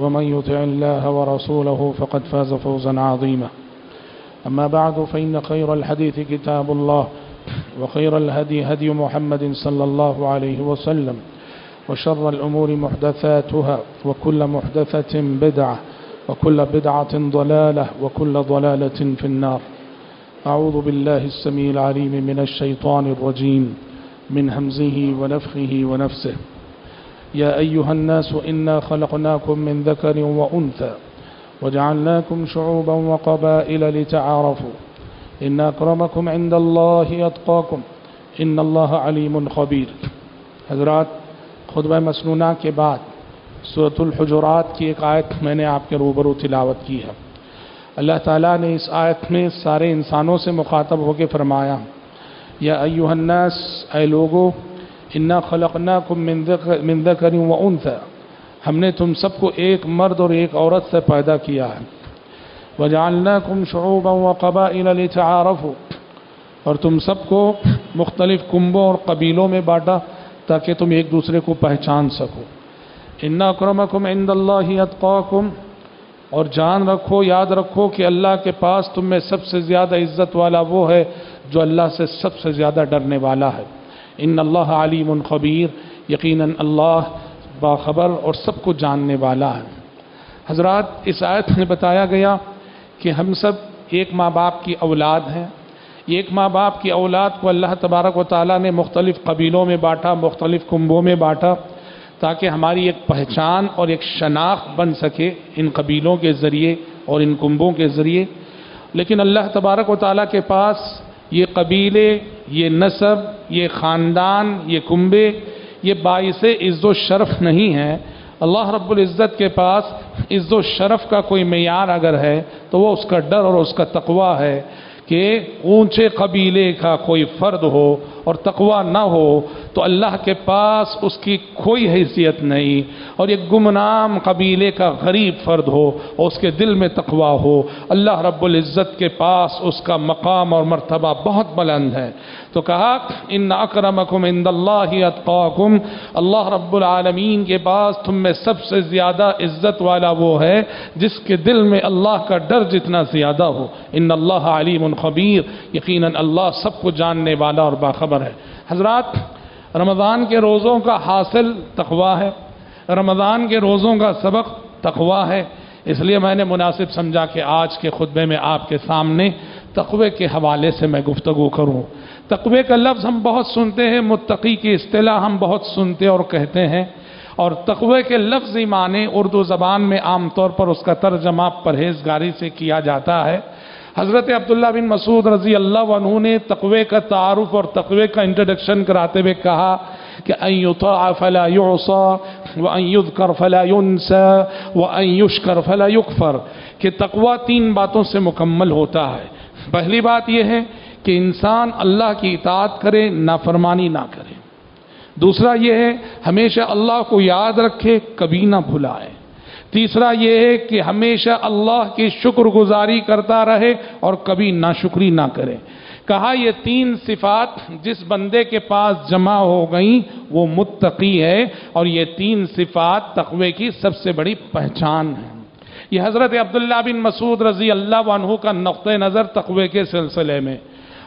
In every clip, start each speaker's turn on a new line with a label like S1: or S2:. S1: ومن يطع الله ورسوله فقد فاز فوزا عظيما أما بعد فإن خير الحديث كتاب الله وخير الهدي هدي محمد صلى الله عليه وسلم وشر الأمور محدثاتها وكل محدثة بدعة وكل بدعة ضلالة وكل ضلالة في النار أعوذ بالله السميع العليم من الشيطان الرجيم من همزه ونفخه ونفسه يا أيها الناس إنا خلقناكم من ذكر وأنثى وجعلناكم شعوبا وقبائل لتعارفوا إن أكرمكم عند الله أتقاكم إن الله عليم خبير حضرات خطبہ مسنونہ کے بعد صورت الحجرات کی ایک آیت میں نے آپ کے روبرو تلاوت کی ہے اللہ تعالیٰ نے اس آیت میں سارے انسانوں سے مخاطب ہو کے فرمایا یا ایوہ الناس اے لوگوں انا خلقناکم من ذکر و انثا ہم نے تم سب کو ایک مرد اور ایک عورت سے پیدا کیا ہے وجعلناکم شعوبا و قبائل لتعارفو اور تم سب کو مختلف کنبوں اور قبیلوں میں بانٹا تاکہ تم ایک دوسرے کو پہچان سکو
S2: انا اکرمکم عند اللہ اتقاکم اور جان رکھو یاد رکھو کہ اللہ کے پاس تم میں سب سے زیادہ عزت والا وہ ہے جو اللہ سے سب سے زیادہ ڈرنے والا ہے ان اللہ علیم خبیر یقیناً اللہ باخبر اور سب کو جاننے والا ہے حضرات اس آیت میں بتایا گیا کہ ہم سب ایک ماں باپ کی اولاد ہیں ایک ماں باپ کی اولاد کو اللہ تبارک و تعالیٰ نے مختلف قبیلوں میں بانٹا مختلف کنبوں میں بانٹا تاکہ ہماری ایک پہچان اور ایک شناخت بن سکے ان قبیلوں کے ذریعے اور ان کنبوں کے ذریعے لیکن اللہ تبارک و تعالیٰ کے پاس یہ قبیلے یہ نصب یہ خاندان یہ کنبے یہ باعث عز و شرف نہیں ہے اللہ رب العزت کے پاس عز و شرف کا کوئی معیار اگر ہے تو وہ اس کا ڈر اور اس کا تقوی ہے کہ اونچے قبیلے کا کوئی فرد ہو اور تقوی نہ ہو تو اللہ کے پاس اس کی کوئی حیثیت نہیں اور یہ گمنام قبیلے کا غریب فرد ہو اور اس کے دل میں تقوی ہو اللہ رب العزت کے پاس اس کا مقام اور مرتبہ بہت بلند ہے تو کہا ان اکرمکم عند اللہ اتقاکم اللہ رب العالمین کے پاس تم میں سب سے زیادہ عزت والا وہ ہے جس کے دل میں اللہ کا ڈر جتنا زیادہ ہو ان اللہ علیم خبیر یقیناً اللہ سب کو جاننے والا اور باخبر ہے حضرات رمضان کے روزوں کا حاصل تقویٰ ہے رمضان کے روزوں کا سبق تقویٰ ہے اس لیے میں نے مناسب سمجھا کہ آج کے خطبے میں آپ کے سامنے تقوی کے حوالے سے میں گفتگو کروں تقوی کا لفظ ہم بہت سنتے ہیں متقی کی اصطلاح ہم بہت سنتے اور کہتے ہیں اور تقوی کے لفظ معنی اردو زبان میں عام طور پر اس کا ترجمہ پرہیزگاری سے کیا جاتا ہے حضرت عبداللہ بن مسعود رضی اللہ عنہ نے تقوی کا تعارف اور تقوی کا انٹروڈکشن کراتے ہوئے کہا کہ فلا يُنْسَى وَأَن کر فَلَا فر کہ تقوی تین باتوں سے مکمل ہوتا ہے پہلی بات یہ ہے کہ انسان اللہ کی اطاعت کرے نافرمانی فرمانی نہ کرے دوسرا یہ ہے ہمیشہ اللہ کو یاد رکھے کبھی نہ بھلائے تیسرا یہ ہے کہ ہمیشہ اللہ کی شکر گزاری کرتا رہے اور کبھی ناشکری نہ کرے کہا یہ تین صفات جس بندے کے پاس جمع ہو گئیں وہ متقی ہے اور یہ تین صفات تقوی کی سب سے بڑی پہچان ہے یہ حضرت عبداللہ بن مسعود رضی اللہ عنہ کا نقطہ نظر تقوی کے سلسلے میں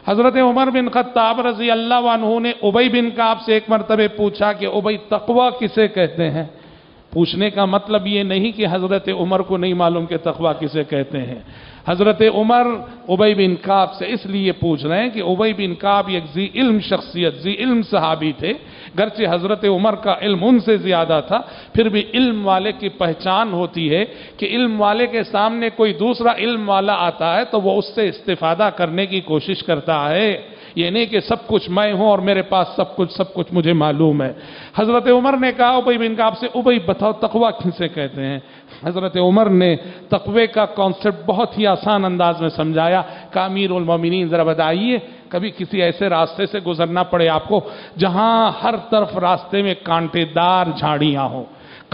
S2: حضرت عمر بن خطاب رضی اللہ عنہ نے ابئی بن کعب سے ایک مرتبہ پوچھا کہ ابئی تقوی کسے کہتے ہیں پوچھنے کا مطلب یہ نہیں کہ حضرت عمر کو نہیں معلوم کہ تقویٰ کسے کہتے ہیں حضرت عمر بن کعب سے اس لیے پوچھ رہے ہیں کہ بن کعب ایک ذی علم شخصیت ذی علم صحابی تھے گرچہ حضرت عمر کا علم ان سے زیادہ تھا پھر بھی علم والے کی پہچان ہوتی ہے کہ علم والے کے سامنے کوئی دوسرا علم والا آتا ہے تو وہ اس سے استفادہ کرنے کی کوشش کرتا ہے یہ نہیں کہ سب کچھ میں ہوں اور میرے پاس سب کچھ سب کچھ مجھے معلوم ہے حضرت عمر نے کہا بھائی بن آپ سے ابھی بتاؤ تقوا کسے کہتے ہیں حضرت عمر نے تقوی کا کانسیپٹ بہت ہی آسان انداز میں سمجھایا کامیر المومنین ذرا بتائیے کبھی کسی ایسے راستے سے گزرنا پڑے آپ کو جہاں ہر طرف راستے میں کانٹے دار جھاڑیاں ہوں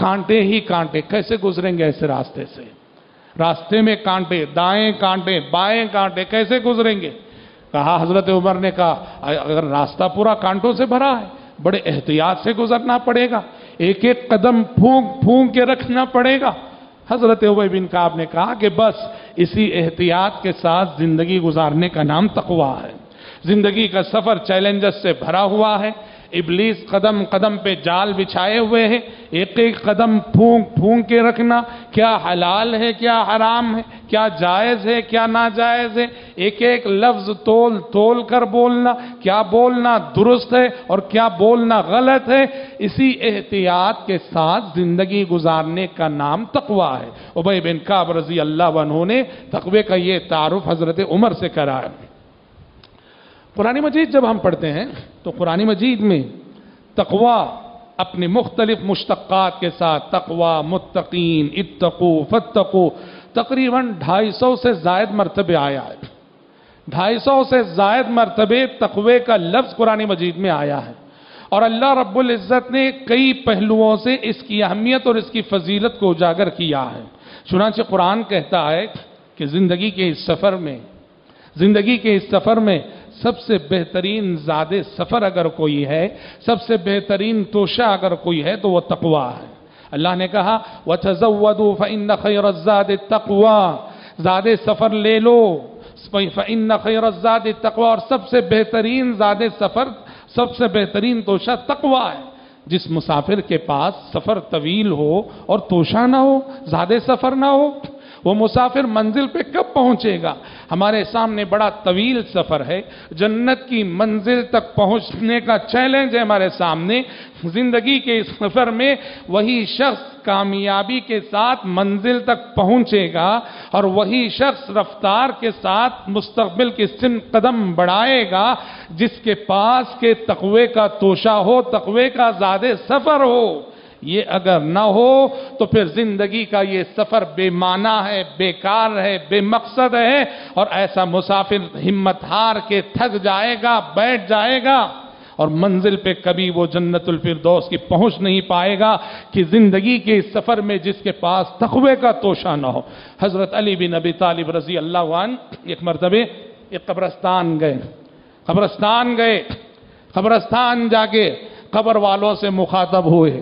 S2: کانٹے ہی کانٹے کیسے گزریں گے ایسے راستے سے راستے میں کانٹے دائیں کانٹے بائیں کانٹے کیسے گزریں گے کہا حضرت عمر نے کہا اگر راستہ پورا کانٹوں سے بھرا ہے بڑے احتیاط سے گزرنا پڑے گا ایک ایک قدم پھونک پھونک کے رکھنا پڑے گا حضرت عبی بن قاب نے کہا کہ بس اسی احتیاط کے ساتھ زندگی گزارنے کا نام تقوا ہے زندگی کا سفر چیلنجز سے بھرا ہوا ہے ابلیس قدم قدم پہ جال بچھائے ہوئے ہیں ایک ایک قدم پھونک پھونک کے رکھنا کیا حلال ہے کیا حرام ہے کیا جائز ہے کیا ناجائز ہے ایک ایک لفظ تول تول کر بولنا کیا بولنا درست ہے اور کیا بولنا غلط ہے اسی احتیاط کے ساتھ زندگی گزارنے کا نام تقویٰ ہے عبی بن قاب رضی اللہ عنہ نے تقویٰ کا یہ تعارف حضرت عمر سے کرائے ہے قرآن مجید جب ہم پڑھتے ہیں تو قرآن مجید میں تقوی اپنے مختلف مشتقات کے ساتھ تقوا متقین اتقو فتقو تقریباً ڈھائی سو سے زائد مرتبے آیا ہے ڈھائی سو سے زائد مرتبے تقوی کا لفظ قرآن مجید میں آیا ہے اور اللہ رب العزت نے کئی پہلوؤں سے اس کی اہمیت اور اس کی فضیلت کو اجاگر کیا ہے چنانچہ قرآن کہتا ہے کہ زندگی کے اس سفر میں زندگی کے اس سفر میں سب سے بہترین زادے سفر اگر کوئی ہے سب سے بہترین توشہ اگر کوئی ہے تو وہ تقویٰ ہے اللہ نے کہا وَتَزَوَّدُوا فَإِنَّ خَيْرَ الزَّادِ التَّقْوَى زادے سفر لے لو فَإِنَّ خَيْرَ الزَّادِ التَّقْوَى اور سب سے بہترین زادے سفر سب سے بہترین توشہ تقویٰ ہے جس مسافر کے پاس سفر طویل ہو اور توشہ نہ ہو زادے سفر نہ ہو وہ مسافر منزل پہ کب پہنچے گا ہمارے سامنے بڑا طویل سفر ہے جنت کی منزل تک پہنچنے کا چیلنج ہے ہمارے سامنے زندگی کے اس سفر میں وہی شخص کامیابی کے ساتھ منزل تک پہنچے گا اور وہی شخص رفتار کے ساتھ مستقبل کے سن قدم بڑھائے گا جس کے پاس کے تقوی کا توشہ ہو تقوی کا زیادہ سفر ہو یہ اگر نہ ہو تو پھر زندگی کا یہ سفر بے معنی ہے بے کار ہے بے مقصد ہے اور ایسا مسافر ہمت ہار کے تھک جائے گا بیٹھ جائے گا اور منزل پہ کبھی وہ جنت الفردوس کی پہنچ نہیں پائے گا کہ زندگی کے اس سفر میں جس کے پاس تقوی کا توشہ نہ ہو حضرت علی بن ابی طالب رضی اللہ عنہ ایک مرتبہ قبرستان گئے قبرستان گئے قبرستان جا کے قبر والوں سے مخاطب ہوئے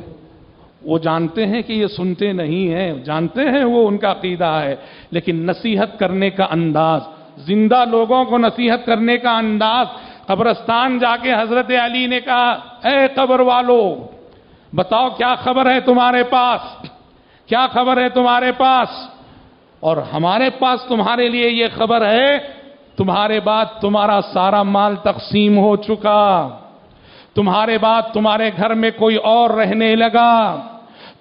S2: وہ جانتے ہیں کہ یہ سنتے نہیں ہیں جانتے ہیں وہ ان کا عقیدہ ہے لیکن نصیحت کرنے کا انداز زندہ لوگوں کو نصیحت کرنے کا انداز قبرستان جا کے حضرت علی نے کہا اے قبر والو بتاؤ کیا خبر ہے تمہارے پاس کیا خبر ہے تمہارے پاس اور ہمارے پاس تمہارے لیے یہ خبر ہے تمہارے بعد تمہارا سارا مال تقسیم ہو چکا تمہارے بعد تمہارے گھر میں کوئی اور رہنے لگا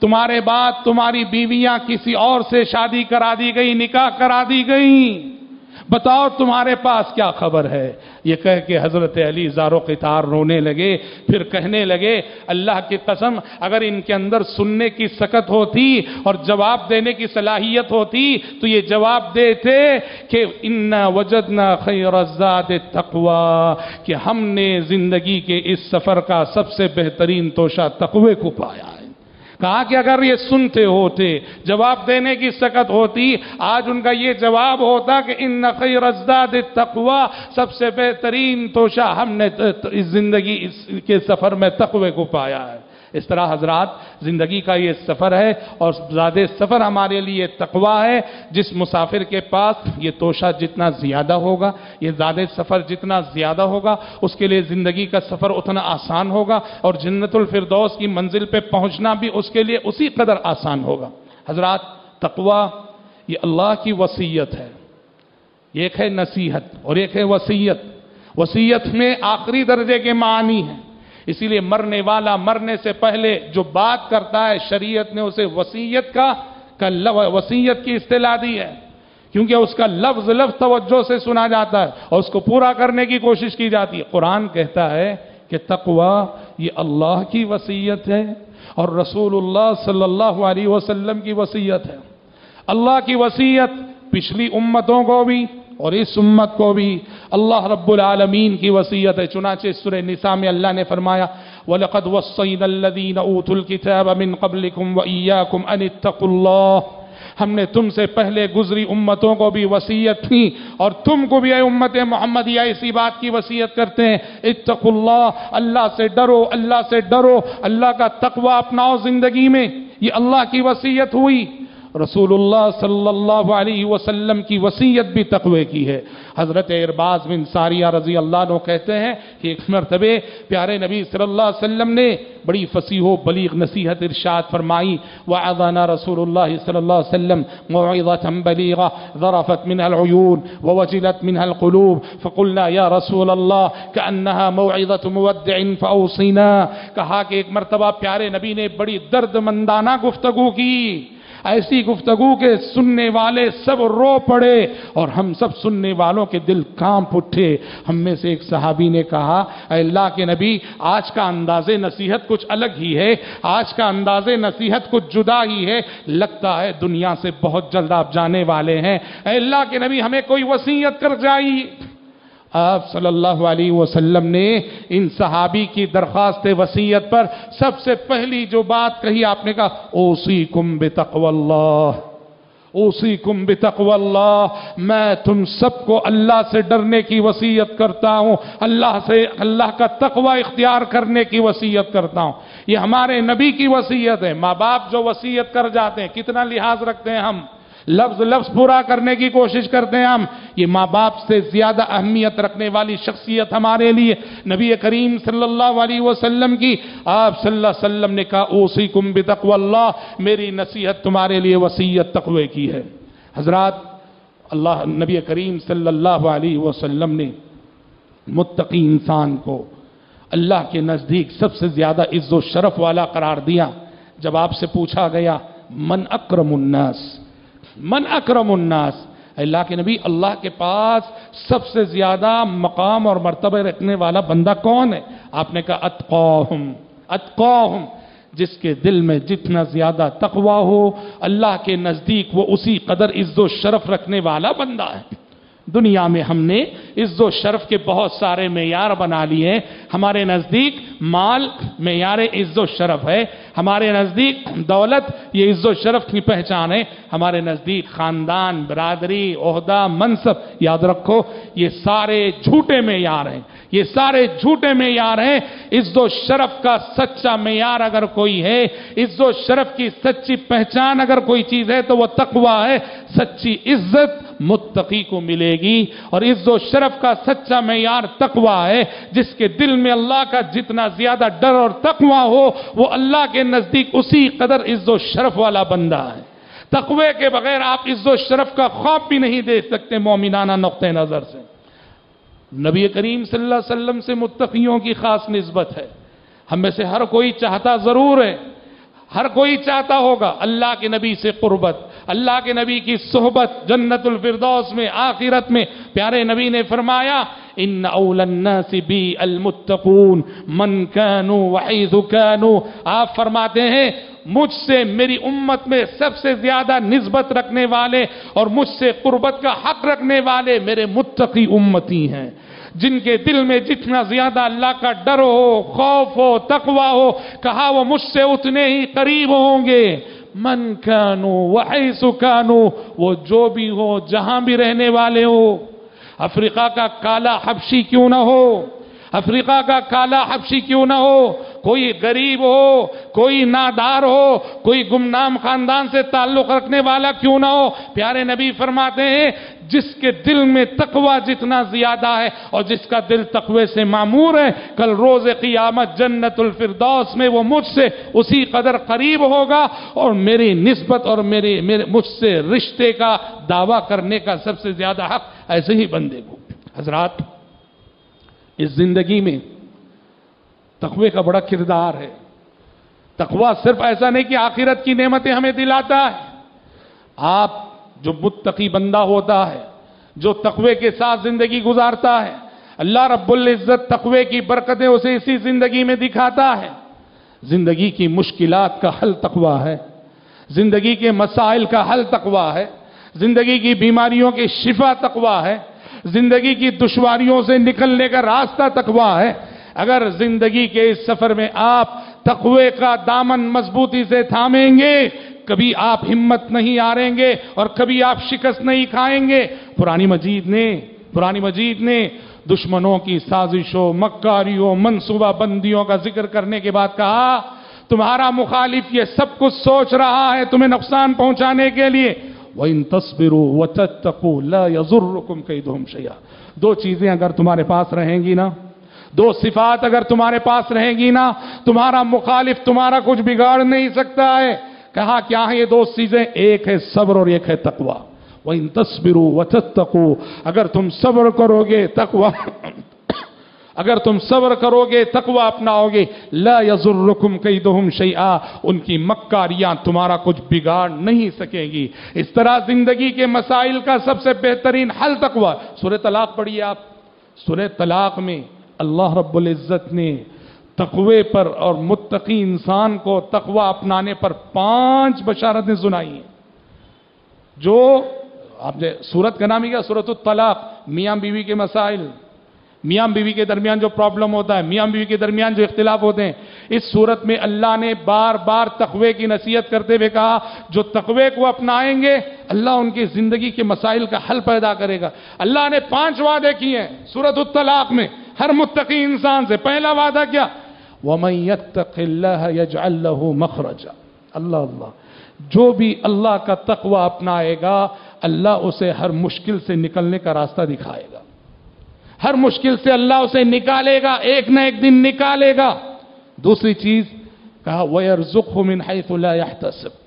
S2: تمہارے بعد تمہاری بیویاں کسی اور سے شادی کرا دی گئی نکاح کرا دی گئی بتاؤ تمہارے پاس کیا خبر ہے یہ کہہ کے حضرت علی زارو قطار رونے لگے پھر کہنے لگے اللہ کی قسم اگر ان کے اندر سننے کی سکت ہوتی اور جواب دینے کی صلاحیت ہوتی تو یہ جواب دیتے کہ اِنَّا وَجَدْنَا خَيْرَ الزَّادِ تَقْوَى تقوا کہ ہم نے زندگی کے اس سفر کا سب سے بہترین توشہ تقوے کو پایا ہے کہا کہ اگر یہ سنتے ہوتے جواب دینے کی سکت ہوتی آج ان کا یہ جواب ہوتا کہ ان خیر ازداد تقوی سب سے بہترین توشہ ہم نے اس زندگی کے سفر میں تقوی کو پایا ہے اس طرح حضرات زندگی کا یہ سفر ہے اور زیادہ سفر ہمارے لیے تقویٰ ہے جس مسافر کے پاس یہ توشہ جتنا زیادہ ہوگا یہ زیادہ سفر جتنا زیادہ ہوگا اس کے لیے زندگی کا سفر اتنا آسان ہوگا اور جنت الفردوس کی منزل پہ پہنچنا بھی اس کے لیے اسی قدر آسان ہوگا حضرات تقویٰ یہ اللہ کی وسیعت ہے ایک ہے نصیحت اور ایک ہے وسیعت وسیعت میں آخری درجے کے معنی ہیں اسی لیے مرنے والا مرنے سے پہلے جو بات کرتا ہے شریعت نے اسے وسیعت کا وسیعت کی اصطلاح دی ہے کیونکہ اس کا لفظ لفظ توجہ سے سنا جاتا ہے اور اس کو پورا کرنے کی کوشش کی جاتی ہے قرآن کہتا ہے کہ تقوی یہ اللہ کی وسیعت ہے اور رسول اللہ صلی اللہ علیہ وسلم کی وسیعت ہے اللہ کی وسیعت پچھلی امتوں کو بھی اور اس امت کو بھی اللہ رب العالمین کی وسیعت ہے چنانچہ سورہ نساء میں اللہ نے فرمایا وَلَقَدْ وَصَّيْنَ الَّذِينَ أُوتُوا الْكِتَابَ مِنْ قَبْلِكُمْ وَإِيَّاكُمْ أَنِ اتَّقُوا اللَّهِ ہم نے تم سے پہلے گزری امتوں کو بھی وسیعت تھی اور تم کو بھی اے امت محمد یا اسی بات کی وسیعت کرتے ہیں اتق اللہ اللہ سے ڈرو اللہ سے ڈرو اللہ کا تقوی اپناو زندگی میں یہ اللہ کی وسیعت ہوئی رسول اللہ صلی اللہ علیہ وسلم کی وسیعت بھی تقوی کی ہے حضرت ارباز بن ساریہ رضی اللہ عنہ کہتے ہیں کہ ایک مرتبہ پیارے نبی صلی اللہ علیہ وسلم نے بڑی فصیح و بلیغ نصیحت ارشاد فرمائی وعظنا رسول اللہ صلی اللہ علیہ وسلم ذرافت من العل العیون ووجلت القلوم القلوب فقلنا یا رسول اللہ کہا کہ ایک مرتبہ پیارے نبی نے بڑی درد مندانہ گفتگو کی ایسی گفتگو کے سننے والے سب رو پڑے اور ہم سب سننے والوں کے دل کام پٹھے ہم میں سے ایک صحابی نے کہا اے اللہ کے نبی آج کا انداز نصیحت کچھ الگ ہی ہے آج کا انداز نصیحت کچھ جدا ہی ہے لگتا ہے دنیا سے بہت جلد آپ جانے والے ہیں اے اللہ کے نبی ہمیں کوئی وسیعت کر جائی آپ صلی اللہ علیہ وسلم نے ان صحابی کی درخواست وسیعت پر سب سے پہلی جو بات کہی آپ نے کہا اوسی بتقو اللہ اوسی بتقو اللہ میں تم سب کو اللہ سے ڈرنے کی وسیعت کرتا ہوں اللہ سے اللہ کا تقوی اختیار کرنے کی وسیعت کرتا ہوں یہ ہمارے نبی کی وسیعت ہے ماں باپ جو وسیعت کر جاتے ہیں کتنا لحاظ رکھتے ہیں ہم لفظ لفظ پورا کرنے کی کوشش کرتے ہیں ہم یہ ماں باپ سے زیادہ اہمیت رکھنے والی شخصیت ہمارے لیے نبی کریم صلی اللہ علیہ وسلم کی آپ صلی اللہ علیہ وسلم نے کہا اوسی بتقو اللہ میری نصیحت تمہارے لیے وسیعت تقوی کی ہے حضرات اللہ نبی کریم صلی اللہ علیہ وسلم نے متقی انسان کو اللہ کے نزدیک سب سے زیادہ عز و شرف والا قرار دیا جب آپ سے پوچھا گیا من اکرم الناس من اکرم الناس اللہ کے نبی اللہ کے پاس سب سے زیادہ مقام اور مرتبہ رکھنے والا بندہ کون ہے آپ نے کہا اتقوہم اتقوہم جس کے دل میں جتنا زیادہ تقوی ہو اللہ کے نزدیک وہ اسی قدر عز و شرف رکھنے والا بندہ ہے دنیا میں ہم نے عز و شرف کے بہت سارے معیار بنا لیے ہیں ہمارے نزدیک مال معیار عز و شرف ہے ہمارے نزدیک دولت یہ عز و شرف کی پہچان ہے ہمارے نزدیک خاندان برادری عہدہ منصب یاد رکھو یہ سارے جھوٹے معیار ہیں یہ سارے جھوٹے معیار ہیں عز و شرف کا سچا معیار اگر کوئی ہے عز و شرف کی سچی پہچان اگر کوئی چیز ہے تو وہ تقویٰ ہے سچی عزت متقی کو ملے گی اور عز و شرف کا سچا معیار تقویٰ ہے جس کے دل میں اللہ کا جتنا زیادہ ڈر اور تقویٰ ہو وہ اللہ کے نزدیک اسی قدر عز و شرف والا بندہ ہے تقویٰ کے بغیر آپ عز و شرف کا خواب بھی نہیں دے سکتے مومنانہ نقطہ نظر سے نبی کریم صلی اللہ علیہ وسلم سے متقیوں کی خاص نسبت ہے ہم میں سے ہر کوئی چاہتا ضرور ہے ہر کوئی چاہتا ہوگا اللہ کے نبی سے قربت اللہ کے نبی کی صحبت جنت الفردوس میں آخرت میں پیارے نبی نے فرمایا ان اول الناس بی المتقون من کانو وحیذ کانو آپ فرماتے ہیں مجھ سے میری امت میں سب سے زیادہ نسبت رکھنے والے اور مجھ سے قربت کا حق رکھنے والے میرے متقی امتی ہیں جن کے دل میں جتنا زیادہ اللہ کا ڈر ہو خوف ہو تقوی ہو کہا وہ مجھ سے اتنے ہی قریب ہوں گے من کانو کانو وہ جو بھی ہو جہاں بھی رہنے والے ہو افریقہ کا کالا حبشی کیوں نہ ہو افریقہ کا کالا حبشی کیوں نہ ہو کوئی غریب ہو کوئی نادار ہو کوئی گمنام خاندان سے تعلق رکھنے والا کیوں نہ ہو پیارے نبی فرماتے ہیں جس کے دل میں تقوی جتنا زیادہ ہے اور جس کا دل تقوی سے معمور ہے کل روز قیامت جنت الفردوس میں وہ مجھ سے اسی قدر قریب ہوگا اور میری نسبت اور مجھ سے رشتے کا دعویٰ کرنے کا سب سے زیادہ حق ایسے ہی بندے کو حضرات اس زندگی میں تقوی کا بڑا کردار ہے تقوی صرف ایسا نہیں کہ آخرت کی نعمتیں ہمیں دلاتا ہے آپ جو متقی بندہ ہوتا ہے جو تقوی کے ساتھ زندگی گزارتا ہے اللہ رب العزت تقوی کی برکتیں اسے اسی زندگی میں دکھاتا ہے زندگی کی مشکلات کا حل تقوی ہے زندگی کے مسائل کا حل تقوی ہے زندگی کی بیماریوں کے شفا تقوی ہے زندگی کی دشواریوں سے نکلنے کا راستہ تقوی ہے اگر زندگی کے اس سفر میں آپ تقوی کا دامن مضبوطی سے تھامیں گے کبھی آپ ہمت نہیں آریں گے اور کبھی آپ شکست نہیں کھائیں گے پرانی مجید نے پرانی مجید نے دشمنوں کی سازشوں مکاریوں منصوبہ بندیوں کا ذکر کرنے کے بعد کہا تمہارا مخالف یہ سب کچھ سوچ رہا ہے تمہیں نقصان پہنچانے کے لیے تَصْبِرُوا وَتَتَّقُوا لَا يَزُرُّكُمْ كَيْدُهُمْ شَيَا دو چیزیں اگر تمہارے پاس رہیں گی نا دو صفات اگر تمہارے پاس رہیں گی نا تمہارا مخالف تمہارا کچھ بگاڑ نہیں سکتا ہے کہا کیا ہے یہ دو چیزیں ایک ہے صبر اور ایک ہے تقوی وہ تَصْبِرُوا وَتَتَّقُوا اگر تم صبر کرو گے تقوی اگر تم صبر کرو گے تقوی اپنا گے لزر رکم کئی دو ان کی مکاریاں تمہارا کچھ بگاڑ نہیں سکیں گی اس طرح زندگی کے مسائل کا سب سے بہترین حل تقوی سورة طلاق پڑھیے آپ سورة طلاق میں اللہ رب العزت نے تقوی پر اور متقی انسان کو تقوی اپنانے پر پانچ بشارتیں سنائی جو آپ نے سورت کا نام ہی کیا سورت الطلاق میاں بیوی کے مسائل میاں بیوی کے درمیان جو پرابلم ہوتا ہے میاں بیوی کے درمیان جو اختلاف ہوتے ہیں اس صورت میں اللہ نے بار بار تقوی کی نصیحت کرتے ہوئے کہا جو تقوی کو اپنائیں گے اللہ ان کی زندگی کے مسائل کا حل پیدا کرے گا اللہ نے پانچ وعدے کی ہیں سورت الطلاق میں ہر متقی انسان سے پہلا وعدہ کیا وَمَنْ يَتَّقِ اللَّهَ يَجْعَلْ لَهُ مَخْرَجَ اللہ اللہ جو بھی اللہ کا تقوی اپنائے گا اللہ اسے ہر مشکل سے نکلنے کا راستہ دکھائے گا ہر مشکل سے اللہ اسے نکالے گا ایک نہ ایک دن نکالے گا دوسری چیز کہا وَيَرْزُقْهُ مِنْ حَيْثُ لَا يَحْتَسِبْ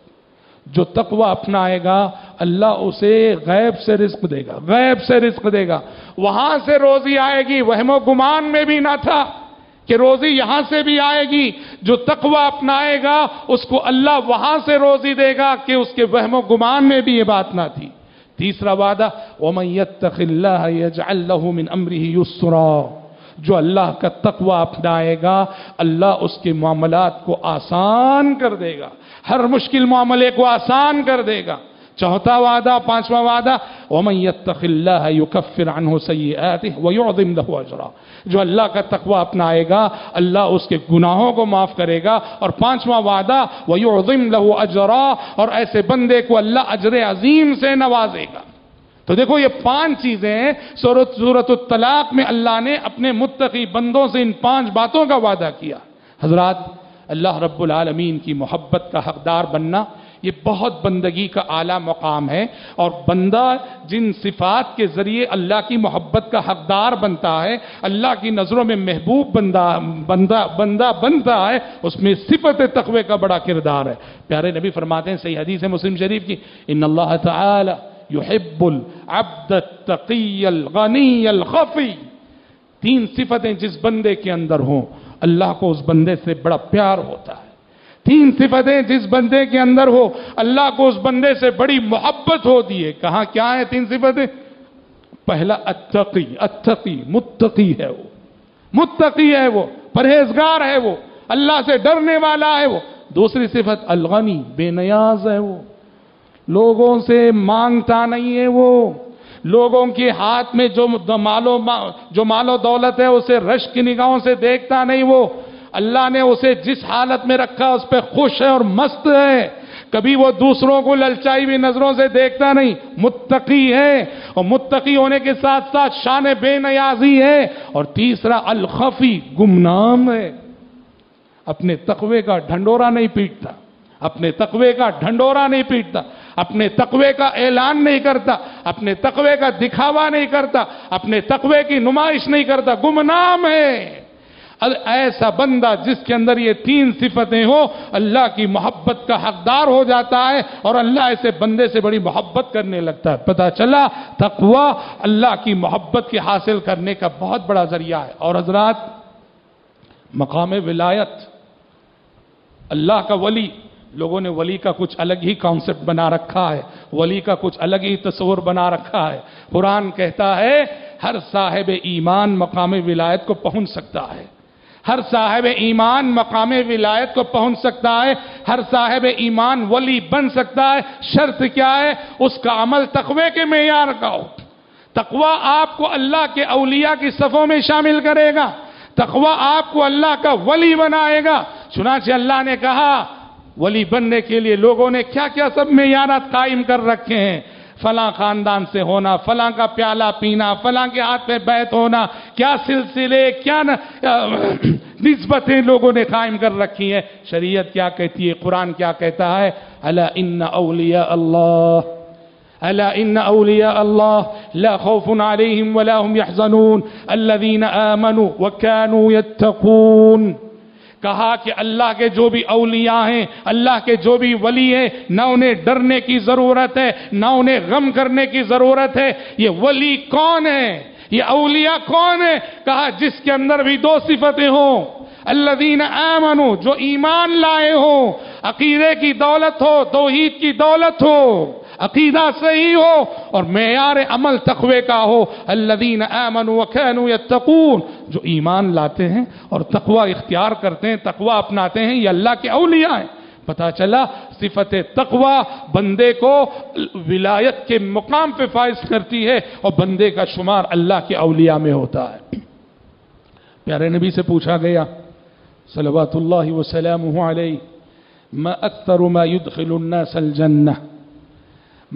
S2: جو اپنا آئے گا اللہ اسے غیب سے رزق دے گا غیب سے رزق دے گا وہاں سے روزی آئے گی وہم و گمان میں بھی نہ تھا کہ روزی یہاں سے بھی آئے گی جو اپنا آئے گا اس کو اللہ وہاں سے روزی دے گا کہ اس کے وہم و گمان میں بھی یہ بات نہ تھی تیسرا وعدہ يَتَّقِ اللَّهَ يَجْعَلْ لَهُ مِنْ أَمْرِهِ يُسْرًا جو اللہ کا اپنائے اپنا اللہ اس کے معاملات کو آسان کر دے گا ہر مشکل معاملے کو آسان کر دے گا چوتھا وعدہ پانچواں وعدہ يَتَّقِ اللَّهَ يُكَفِّرْ عَنْهُ سَيِّئَاتِهِ لَهُ اجرا جو اللہ کا تقوی اپنائے گا اللہ اس کے گناہوں کو معاف کرے گا اور پانچواں وعدہ وَيُعْضِمْ لَهُ لہو اور ایسے بندے کو اللہ اجر عظیم سے نوازے گا تو دیکھو یہ پانچ چیزیں ہیں سورت الطلاق میں اللہ نے اپنے متقی بندوں سے ان پانچ باتوں کا وعدہ کیا حضرات اللہ رب العالمین کی محبت کا حقدار بننا یہ بہت بندگی کا اعلیٰ مقام ہے اور بندہ جن صفات کے ذریعے اللہ کی محبت کا حقدار بنتا ہے اللہ کی نظروں میں محبوب بندہ بنتا ہے اس میں صفت تقوی کا بڑا کردار ہے پیارے نبی فرماتے ہیں صحیح حدیث ہے مسلم شریف کی ان اللہ تعالی یحب العبد التقی الغنی الخفی تین صفتیں جس بندے کے اندر ہوں اللہ کو اس بندے سے بڑا پیار ہوتا ہے تین صفتیں جس بندے کے اندر ہو اللہ کو اس بندے سے بڑی محبت ہوتی ہے کہاں کیا ہے تین صفتیں پہلا اتقی اتقی متقی ہے وہ متقی ہے وہ پرہیزگار ہے وہ اللہ سے ڈرنے والا ہے وہ دوسری صفت الغنی بے نیاز ہے وہ لوگوں سے مانگتا نہیں ہے وہ لوگوں کے ہاتھ میں جو مال جو دولت ہے اسے رش کی نگاہوں سے دیکھتا نہیں وہ اللہ نے اسے جس حالت میں رکھا اس پہ خوش ہے اور مست ہے کبھی وہ دوسروں کو للچائی ہوئی نظروں سے دیکھتا نہیں متقی ہے اور متقی ہونے کے ساتھ ساتھ شان بے نیازی ہے اور تیسرا الخفی گمنام ہے اپنے تقوے کا ڈھنڈورا نہیں پیٹتا اپنے تقوے کا ڈھنڈورا نہیں پیٹتا اپنے تقوی کا اعلان نہیں کرتا اپنے تقوی کا دکھاوا نہیں کرتا اپنے تقوی کی نمائش نہیں کرتا گمنام ہے ایسا بندہ جس کے اندر یہ تین صفتیں ہوں اللہ کی محبت کا حقدار ہو جاتا ہے اور اللہ ایسے بندے سے بڑی محبت کرنے لگتا ہے پتا چلا تقوی اللہ کی محبت کے حاصل کرنے کا بہت بڑا ذریعہ ہے اور حضرات مقام ولایت اللہ کا ولی لوگوں نے ولی کا کچھ الگ ہی کانسیپٹ بنا رکھا ہے ولی کا کچھ الگ ہی تصور بنا رکھا ہے قرآن کہتا ہے ہر صاحب ایمان مقام ولایت کو پہنچ سکتا ہے ہر صاحب ایمان مقام ولایت کو پہنچ سکتا ہے ہر صاحب ایمان ولی بن سکتا ہے شرط کیا ہے اس کا عمل تقوی کے معیار ہو تقوی آپ کو اللہ کے اولیاء کی صفوں میں شامل کرے گا تقوی آپ کو اللہ کا ولی بنائے گا چنانچہ اللہ نے کہا ولی بننے کے لیے لوگوں نے کیا کیا سب معیار قائم کر رکھے ہیں فلاں خاندان سے ہونا فلاں کا پیالہ پینا فلاں کے ہاتھ میں بیت ہونا کیا سلسلے کیا نسبتیں لوگوں نے قائم کر رکھی ہیں شریعت کیا کہتی ہے قرآن کیا کہتا ہے اللہ ان اولیاء اللہ عليهم ولا هم يحزنون الذين آمنوا وكانوا يتقون کہا کہ اللہ کے جو بھی اولیاء ہیں اللہ کے جو بھی ولی ہیں نہ انہیں ڈرنے کی ضرورت ہے نہ انہیں غم کرنے کی ضرورت ہے یہ ولی کون ہے یہ اولیاء کون ہے کہا جس کے اندر بھی دو صفتیں ہوں الذین آمنوا جو ایمان لائے ہوں عقیدے کی دولت ہو توحید کی دولت ہو عقیدہ صحیح ہو اور معیار تقوی کا ہو الذین آمنوا وکانوا یتقون جو ایمان لاتے ہیں اور تقوی اختیار کرتے ہیں تقوی اپناتے ہیں یہ اللہ کے اولیاء ہیں پتا چلا صفت تقوی بندے کو ولایت کے مقام پہ فائز کرتی ہے اور بندے کا شمار اللہ کے اولیاء میں ہوتا ہے پیارے نبی سے پوچھا گیا صلوات اللہ علیہ اکثر ما يدخل الناس الجنہ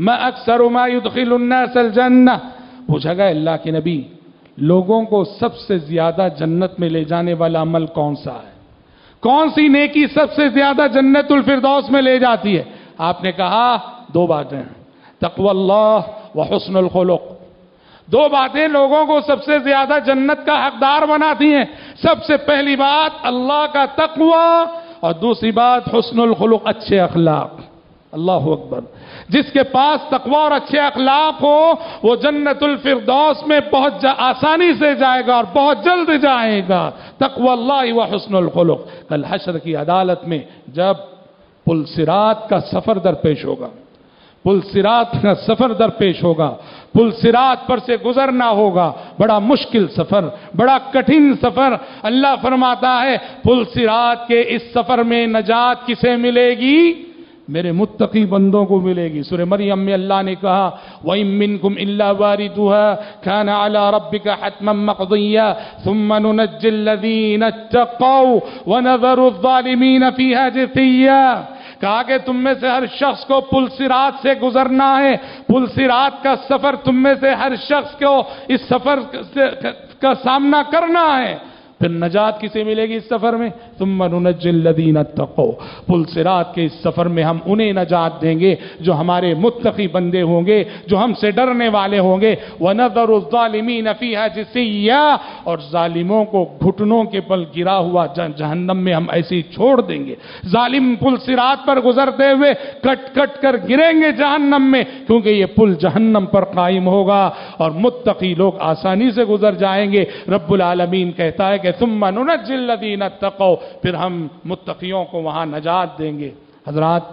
S2: اکثر ما يدخل الناس الجنہ پوچھا گیا اللہ کے نبی لوگوں کو سب سے زیادہ جنت میں لے جانے والا عمل کون سا ہے کون سی نیکی سب سے زیادہ جنت الفردوس میں لے جاتی ہے آپ نے کہا دو باتیں اللہ و حسن الخلق دو باتیں لوگوں کو سب سے زیادہ جنت کا حقدار بناتی ہیں سب سے پہلی بات اللہ کا تقوی اور دوسری بات حسن الخلق اچھے اخلاق اللہ اکبر جس کے پاس تقوی اور اچھے اخلاق ہو وہ جنت الفردوس میں بہت آسانی سے جائے گا اور بہت جلد جائے گا تقوی اللہ و حسن الخلق کل حشر کی عدالت میں جب پل سرات کا سفر درپیش ہوگا پل سرات کا سفر درپیش ہوگا پل سرات پر سے گزرنا ہوگا بڑا مشکل سفر بڑا کٹھن سفر اللہ فرماتا ہے پل سرات کے اس سفر میں نجات کسے ملے گی میرے متقی بندوں کو ملے گی سورہ مریم میں اللہ نے کہا وَإِن مِّنْكُمْ إِلَّا وَارِدُهَا كَانَ عَلَىٰ رَبِّكَ حَتْمًا مَقْضِيًّا ثُمَّ نُنَجِّ الَّذِينَ اتَّقَوْا وَنَذَرُ الظَّالِمِينَ فِيهَا جِثِيًّا کہا کہ تم میں سے ہر شخص کو پل سرات سے گزرنا ہے پل سرات کا سفر تم میں سے ہر شخص کو اس سفر کا سامنا کرنا ہے پھر نجات کسے ملے گی اس سفر میں تم من اتقوا پل سرات کے اس سفر میں ہم انہیں نجات دیں گے جو ہمارے متقی بندے ہوں گے جو ہم سے ڈرنے والے ہوں گے ونذر الظالمین ظالمی جسیا اور ظالموں کو گھٹنوں کے پل گرا ہوا جہنم میں ہم ایسی چھوڑ دیں گے ظالم پل سرات پر گزرتے ہوئے کٹ کٹ کر گریں گے جہنم میں کیونکہ یہ پل جہنم پر قائم ہوگا اور متقی لوگ آسانی سے گزر جائیں گے رب العالمین کہتا ہے کہ کہ تم منتھی نہ اتقو پھر ہم متقیوں کو وہاں نجات دیں گے حضرات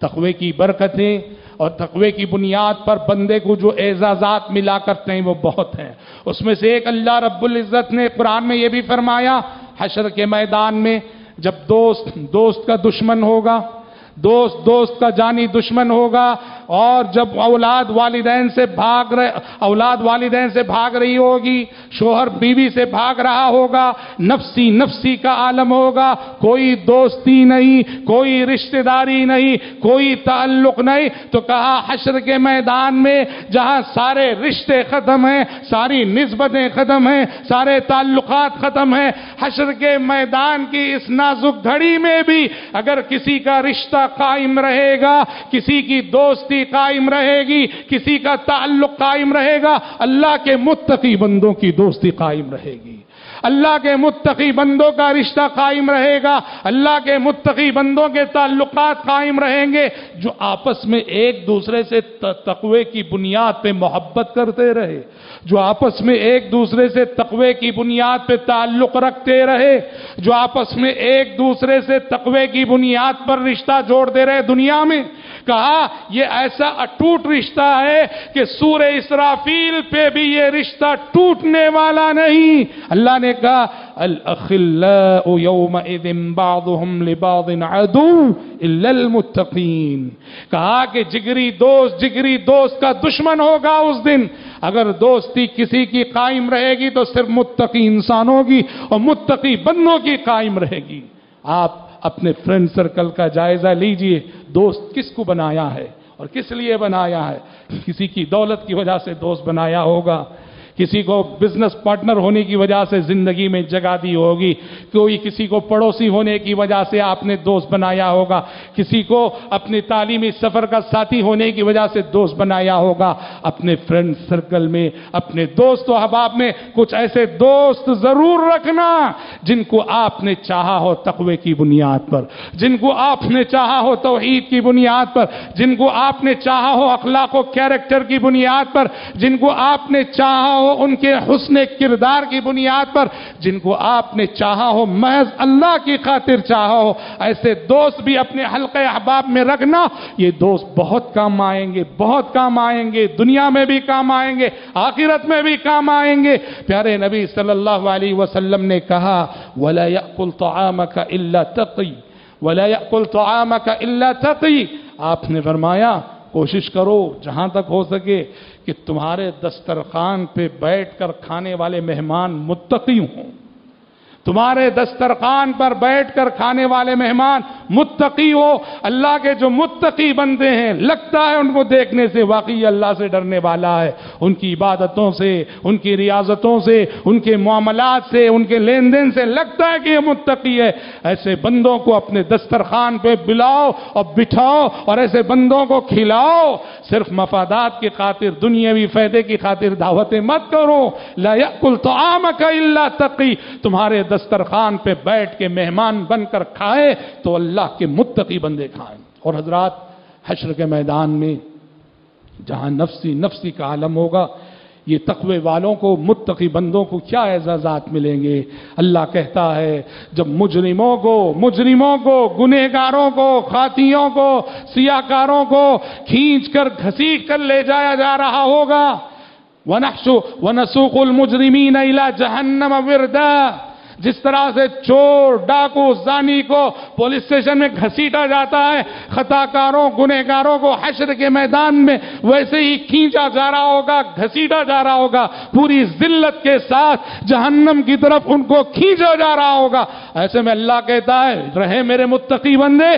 S2: تقوی کی برکتیں اور تقوی کی بنیاد پر بندے کو جو اعزازات ملا کرتے ہیں وہ بہت ہیں اس میں سے ایک اللہ رب العزت نے قرآن میں یہ بھی فرمایا حشر کے میدان میں جب دوست دوست کا دشمن ہوگا دوست دوست کا جانی دشمن ہوگا اور جب اولاد والدین سے بھاگ رہے اولاد والدین سے بھاگ رہی ہوگی شوہر بیوی سے بھاگ رہا ہوگا نفسی نفسی کا عالم ہوگا کوئی دوستی نہیں کوئی رشتہ داری نہیں کوئی تعلق نہیں تو کہا حشر کے میدان میں جہاں سارے رشتے ختم ہیں ساری نسبتیں ختم ہیں سارے تعلقات ختم ہیں حشر کے میدان کی اس نازک گھڑی میں بھی اگر کسی کا رشتہ قائم رہے گا کسی کی دوستی قائم رہے گی کسی کا تعلق قائم رہے گا اللہ کے متقی بندوں کی دوستی قائم رہے گی اللہ کے متقی بندوں کا رشتہ قائم رہے گا اللہ کے متقی بندوں کے تعلقات قائم رہیں گے جو آپس میں ایک دوسرے سے تقوی کی بنیاد پہ محبت کرتے رہے جو آپس میں ایک دوسرے سے تقوی کی بنیاد پہ تعلق رکھتے رہے جو آپس میں ایک دوسرے سے تقوی کی بنیاد پر رشتہ جوڑتے رہے دنیا میں کہا یہ ایسا اٹوٹ رشتہ ہے کہ سور اسرافیل پہ بھی یہ رشتہ ٹوٹنے والا نہیں اللہ نے کا الاخلاء یوم بعضهم لبعض عدو اللہ المتقین کہا کہ جگری دوست جگری دوست کا دشمن ہوگا اس دن اگر دوستی کسی کی قائم رہے گی تو صرف متقی انسانوں کی اور متقی بندوں کی قائم رہے گی آپ اپنے فرنڈ سرکل کا جائزہ لیجئے دوست کس کو بنایا ہے اور کس لیے بنایا ہے کسی کی دولت کی وجہ سے دوست بنایا ہوگا کسی کو بزنس پارٹنر ہونے کی وجہ سے زندگی میں جگہ دی ہوگی کوئی کسی کو پڑوسی ہونے کی وجہ سے آپ نے دوست بنایا ہوگا کسی کو اپنے تعلیمی سفر کا ساتھی ہونے کی وجہ سے دوست بنایا ہوگا اپنے فرینڈ سرکل میں اپنے دوست و حباب میں کچھ ایسے دوست ضرور رکھنا جن کو آپ نے چاہا ہو تقوی کی بنیاد پر جن کو آپ نے چاہا ہو توحید کی بنیاد پر جن کو آپ نے چاہا ہو اخلاق و کیریکٹر کی بنیاد پر جن کو آپ نے چاہا ہو ہو ان کے حسن کردار کی بنیاد پر جن کو آپ نے چاہا ہو محض اللہ کی خاطر چاہا ہو ایسے دوست بھی اپنے حلق احباب میں رکھنا یہ دوست بہت کام آئیں گے بہت کام آئیں گے دنیا میں بھی کام آئیں گے آخرت میں بھی کام آئیں گے پیارے نبی صلی اللہ علیہ وسلم نے کہا وَلَا يَأْقُلْ طَعَامَكَ إِلَّا تَقِي وَلَا يَأْقُلْ طَعَامَكَ إِلَّا تَقِي آپ نے فرمایا کوشش کرو جہاں تک ہو سکے کہ تمہارے دسترخان پہ بیٹھ کر کھانے والے مہمان متقی ہوں تمہارے دسترقان پر بیٹھ کر کھانے والے مہمان متقی ہو اللہ کے جو متقی بندے ہیں لگتا ہے ان کو دیکھنے سے واقعی اللہ سے ڈرنے والا ہے ان کی عبادتوں سے ان کی ریاضتوں سے ان کے معاملات سے ان کے لین دین سے لگتا ہے کہ یہ متقی ہے ایسے بندوں کو اپنے دسترخوان پہ بلاؤ اور بٹھاؤ اور ایسے بندوں کو کھلاؤ صرف مفادات کی خاطر دنیاوی فائدے کی خاطر دعوتیں مت کرو لکل تو عام الا تقی تمہارے دسترخان پہ بیٹھ کے مہمان بن کر کھائے تو اللہ کے متقی بندے کھائیں اور حضرات حشر کے میدان میں جہاں نفسی نفسی کا عالم ہوگا یہ تقوی والوں کو متقی بندوں کو کیا اعزازات ملیں گے اللہ کہتا ہے جب مجرموں کو مجرموں کو گنہ گاروں کو خاتیوں کو سیاہ کاروں کو کھینچ کر گھسیٹ کر لے جایا جا رہا ہوگا وَنَحْشُ وَنَسُوقُ الْمُجْرِمِينَ إِلَى جَهَنَّمَ وردا جس طرح سے چور ڈاکو زانی کو پولیس اسٹیشن میں گھسیٹا جاتا ہے خطا کاروں کو حشر کے میدان میں ویسے ہی کھینچا جا رہا ہوگا گھسیٹا جا رہا ہوگا پوری زلت کے ساتھ جہنم کی طرف ان کو کھینچا جا رہا ہوگا ایسے میں اللہ کہتا ہے رہے میرے متقی بندے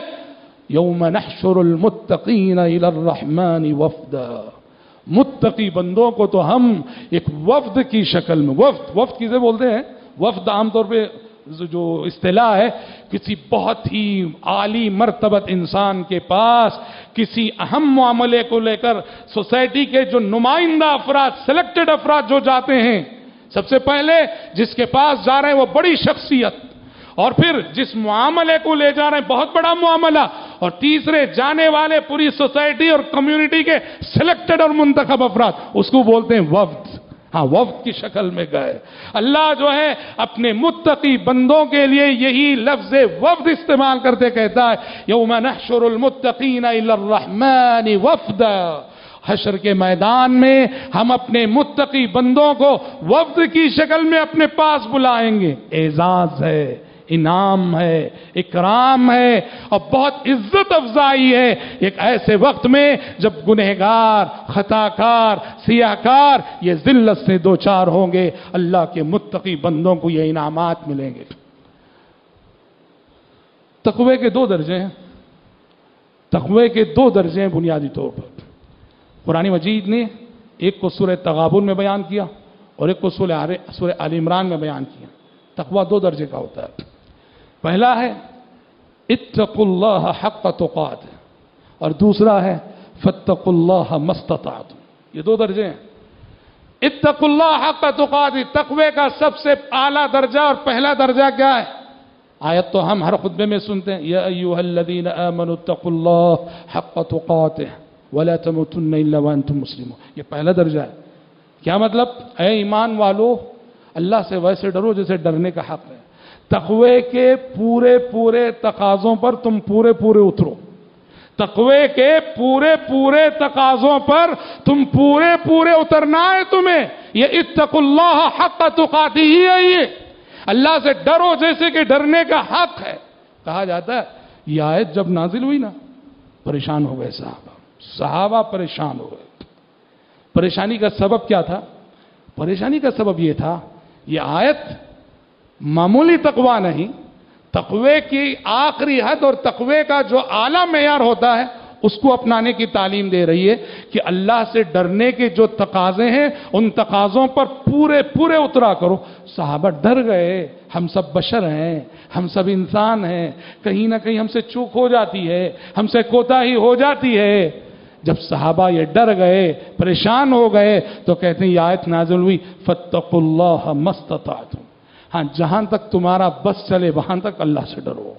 S2: یوم نحشر المتقین الرحمن وفدہ متقی بندوں کو تو ہم ایک وفد کی شکل میں وفد وفد کسے بولتے ہیں وفد عام طور پہ جو اصطلاح ہے کسی بہت ہی عالی مرتبت انسان کے پاس کسی اہم معاملے کو لے کر سوسائٹی کے جو نمائندہ افراد سلیکٹڈ افراد جو جاتے ہیں سب سے پہلے جس کے پاس جا رہے ہیں وہ بڑی شخصیت اور پھر جس معاملے کو لے جا رہے ہیں بہت بڑا معاملہ اور تیسرے جانے والے پوری سوسائٹی اور کمیونٹی کے سلیکٹڈ اور منتخب افراد اس کو بولتے ہیں وفد ہاں وفد کی شکل میں گئے اللہ جو ہے اپنے متقی بندوں کے لیے یہی لفظ وفد استعمال کرتے کہتا ہے یوم نحشر المتقین الرحمن وفد حشر کے میدان میں ہم اپنے متقی بندوں کو وفد کی شکل میں اپنے پاس بلائیں گے اعزاز ہے انعام ہے اکرام ہے اور بہت عزت افزائی ہے ایک ایسے وقت میں جب گنہگار خطاکار خطا کار سیاہ کار یہ ذلت سے دوچار ہوں گے اللہ کے متقی بندوں کو یہ انعامات ملیں گے تقوی کے دو درجے ہیں تقوی کے دو درجے ہیں بنیادی طور پر قرآن مجید نے ایک کو سورہ تغابن میں بیان کیا اور ایک کو سورہ سور علی عمران میں بیان کیا تقوی دو درجے کا ہوتا ہے پہلا ہے اتقوا الله حق تقات اور دوسرا ہے فاتقوا الله ما استطعتم یہ دو درجے ہیں اتقوا الله حق تقات تقوی کا سب سے اعلی درجہ اور پہلا درجہ کیا ہے آیت تو ہم ہر خطبے میں سنتے ہیں یا ایوہ الذین آمنوا اتقوا الله حق تقاته ولا تموتن الا وانتم مسلمون یہ پہلا درجہ ہے کیا مطلب اے ایمان والو اللہ سے ویسے ڈرو جیسے ڈرنے کا حق ہے تقوی کے پورے پورے تقاضوں پر تم پورے پورے اترو تقوی کے پورے پورے تقاضوں پر تم پورے پورے اترنا ہے تمہیں یہ اتق اللہ حق تقاتی ہی ہے یہ اللہ سے ڈرو جیسے کہ ڈرنے کا حق ہے کہا جاتا ہے یہ آیت جب نازل ہوئی نا پریشان ہو گئے صحابہ صحابہ پریشان ہو گئے پریشانی کا سبب کیا تھا پریشانی کا سبب یہ تھا یہ آیت معمولی تقوی نہیں تقوی کی آخری حد اور تقوی کا جو اعلیٰ معیار ہوتا ہے اس کو اپنانے کی تعلیم دے رہی ہے کہ اللہ سے ڈرنے کے جو تقاضے ہیں ان تقاضوں پر پورے پورے اترا کرو صحابہ ڈر گئے ہم سب بشر ہیں ہم سب انسان ہیں کہیں نہ کہیں ہم سے چوک ہو جاتی ہے ہم سے کوتا ہی ہو جاتی ہے جب صحابہ یہ ڈر گئے پریشان ہو گئے تو کہتے ہیں یہ آیت نازل ہوئی فتح اللہ مست ہاں جہاں تک تمہارا بس چلے وہاں تک اللہ سے ڈرو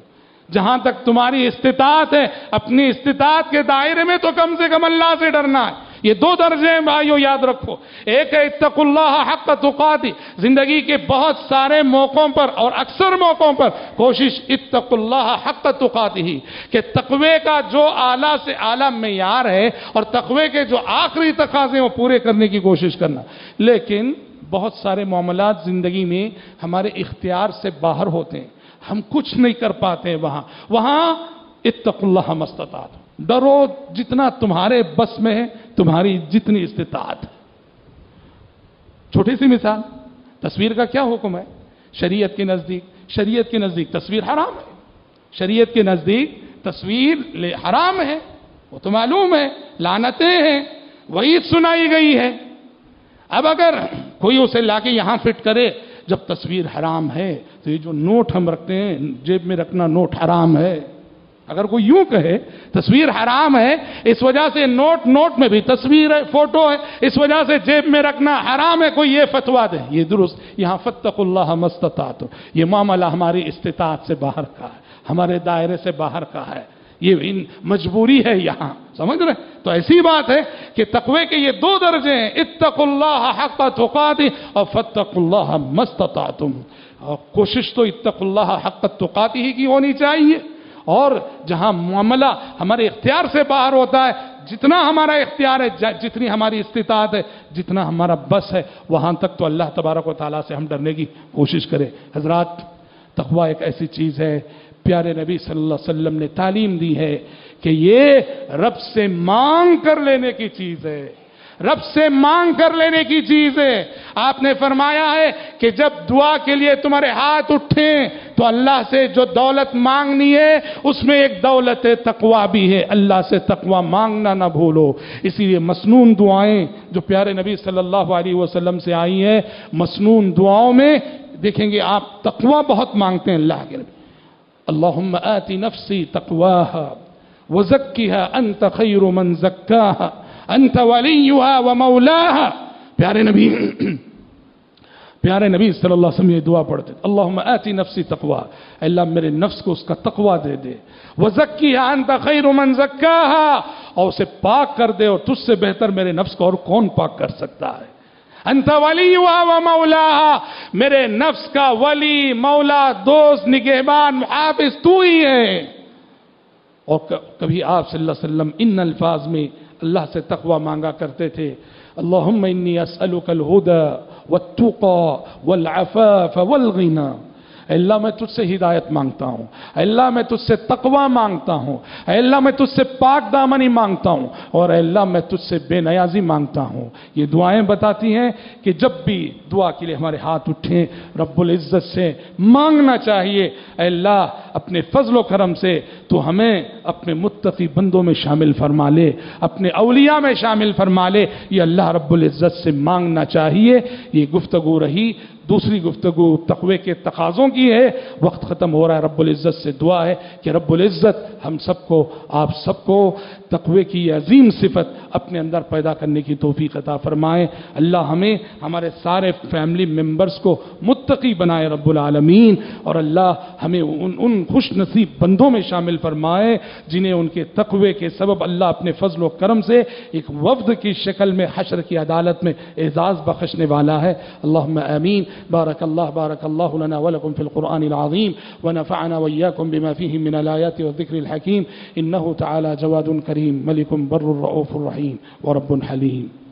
S2: جہاں تک تمہاری استطاعت ہے اپنی استطاعت کے دائرے میں تو کم سے کم اللہ سے ڈرنا ہے یہ دو درجے ہیں بھائیوں یاد رکھو ایک ہے اتق اللہ حق تقاتی زندگی کے بہت سارے موقعوں پر اور اکثر موقعوں پر کوشش اتق اللہ حق تقاتی ہی کہ تقوی کا جو اعلیٰ سے اعلیٰ معیار ہے اور تقوی کے جو آخری تقاضے وہ پورے کرنے کی کوشش کرنا لیکن بہت سارے معاملات زندگی میں ہمارے اختیار سے باہر ہوتے ہیں ہم کچھ نہیں کر پاتے ہیں وہاں وہاں اتق اللہ مستطاعت ڈرو جتنا تمہارے بس میں ہے تمہاری جتنی استطاعت چھوٹی سی مثال تصویر کا کیا حکم ہے شریعت کے نزدیک شریعت کے نزدیک تصویر حرام ہے شریعت کے نزدیک تصویر حرام ہے وہ تو معلوم ہے لانتیں ہیں وعید سنائی گئی ہے اب اگر کوئی اسے لا کے یہاں فٹ کرے جب تصویر حرام ہے تو یہ جو نوٹ ہم رکھتے ہیں جیب میں رکھنا نوٹ حرام ہے اگر کوئی یوں کہے تصویر حرام ہے اس وجہ سے نوٹ نوٹ میں بھی تصویر ہے فوٹو ہے اس وجہ سے جیب میں رکھنا حرام ہے کوئی یہ فتوہ دے یہ درست یہاں فتق اللہ مستطاعت یہ معاملہ ہماری استطاعت سے باہر کا ہے ہمارے دائرے سے باہر کا ہے یہ مجبوری ہے یہاں سمجھ رہے تو ایسی بات ہے کہ تقوی کے یہ دو درجے ہیں اتق اللہ حق تقاتی اور فتق اللہ کوشش تو اتق اللہ حق تقاتی ہی کی ہونی چاہیے اور جہاں معاملہ ہمارے اختیار سے باہر ہوتا ہے جتنا ہمارا اختیار ہے جتنی ہماری استطاعت ہے جتنا ہمارا بس ہے وہاں تک تو اللہ تبارک و تعالیٰ سے ہم ڈرنے کی کوشش کریں حضرات تقوی ایک ایسی چیز ہے پیارے نبی صلی اللہ علیہ وسلم نے تعلیم دی ہے کہ یہ رب سے مانگ کر لینے کی چیز ہے رب سے مانگ کر لینے کی چیز ہے آپ نے فرمایا ہے کہ جب دعا کے لیے تمہارے ہاتھ اٹھیں تو اللہ سے جو دولت مانگنی ہے اس میں ایک دولت تقویٰ بھی ہے اللہ سے تقویٰ مانگنا نہ بھولو اسی لیے مسنون دعائیں جو پیارے نبی صلی اللہ علیہ وسلم سے آئی ہیں مسنون دعاؤں میں دیکھیں گے آپ تقویٰ بہت مانگتے ہیں اللہ کے اللهم نفسي تقواها وزكها أنت خير من زكاها أنت وليها ومولاها پیارے نبی پیارے نبی صلی اللہ علیہ وسلم یہ دعا پڑھتے اللہم آتی نفسی تقوا اللہ میرے نفس کو اس کا تقوا دے دے وزکیہ انتا خیر من زکاہا اور اسے پاک کر دے اور تجھ سے بہتر میرے نفس کو اور کون پاک کر سکتا ہے انت ولیوہ و مولاہا میرے نفس کا ولی مولا دوست نگہبان محافظ تو ہی ہے اور کبھی آپ صلی اللہ علیہ وسلم ان الفاظ میں اللہ سے تقوی مانگا کرتے تھے اللہم انی اسألوک الہدہ والتقا والعفاف والغنہ اللہ میں تجھ سے ہدایت مانگتا ہوں اللہ میں تجھ سے تقوی مانگتا ہوں اللہ میں تجھ سے پاک دامنی مانگتا ہوں اور اللہ میں تجھ سے بے نیازی مانگتا ہوں یہ دعائیں بتاتی ہیں کہ جب بھی دعا کے لیے ہمارے ہاتھ اٹھیں رب العزت سے مانگنا چاہیے اللہ اپنے فضل و کرم سے تو ہمیں اپنے متفی بندوں میں شامل فرما لے اپنے اولیاء میں شامل فرما لے یہ اللہ رب العزت سے مانگنا چاہیے یہ گفتگو رہی دوسری گفتگو تقوی کے تقاضوں کی ہے وقت ختم ہو رہا ہے رب العزت سے دعا ہے کہ رب العزت ہم سب کو آپ سب کو تقوی کی عظیم صفت اپنے اندر پیدا کرنے کی توفیق عطا فرمائے اللہ ہمیں ہمارے سارے فیملی ممبرز کو متقی بنائے رب العالمین اور اللہ ہمیں ان ان خوش نصیب بندوں میں شامل نازل فرمائے جنہیں ان کے تقوی کے سبب اللہ اپنے فضل و کرم سے ایک وفد کی شکل میں حشر کی عدالت میں اعزاز بخشنے والا ہے اللہم امین بارک اللہ بارک اللہ لنا ولکم فی القرآن العظیم ونفعنا ویاکم بما فیہ من الایات والذکر الحکیم انہو تعالی جواد کریم ملکم بر الرعوف الرحیم ورب حلیم